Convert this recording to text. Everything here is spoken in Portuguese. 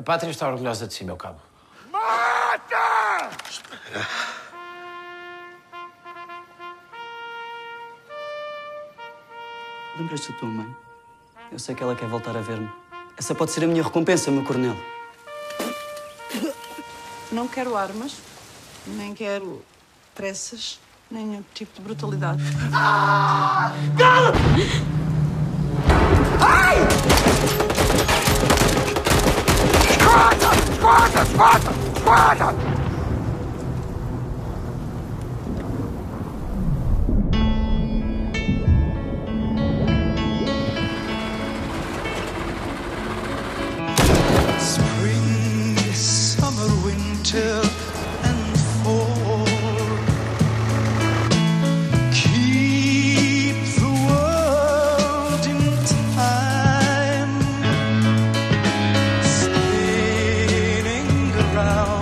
A pátria está orgulhosa de si, meu cabo. Mata! Lembras-te da tua mãe? Eu sei que ela quer voltar a ver-me. Essa pode ser a minha recompensa, meu coronel. Não quero armas, nem quero pressas, nem nenhum tipo de brutalidade. Ah! Cala-te! Ai! Spartan! Spartan! Spring, summer, winter crowd.